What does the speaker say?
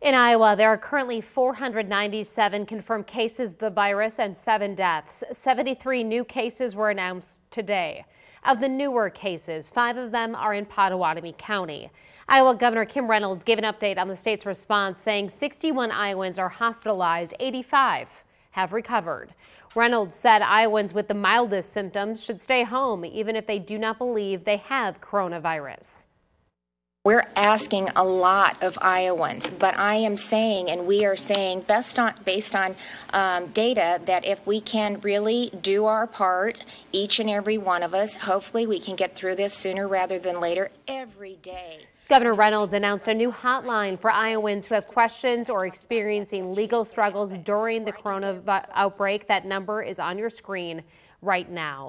In Iowa, there are currently 497 confirmed cases of the virus and seven deaths. 73 new cases were announced today. Of the newer cases, five of them are in Pottawattamie County. Iowa Governor Kim Reynolds gave an update on the state's response, saying 61 Iowans are hospitalized, 85 have recovered. Reynolds said Iowans with the mildest symptoms should stay home, even if they do not believe they have coronavirus. We're asking a lot of Iowans, but I am saying, and we are saying, best on, based on um, data, that if we can really do our part, each and every one of us, hopefully we can get through this sooner rather than later every day. Governor Reynolds announced a new hotline for Iowans who have questions or experiencing legal struggles during the coronavirus outbreak. That number is on your screen right now.